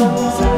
Oh,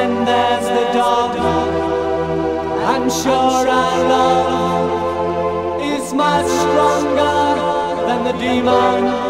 then there's the dog I'm sure our love is much stronger than the demon.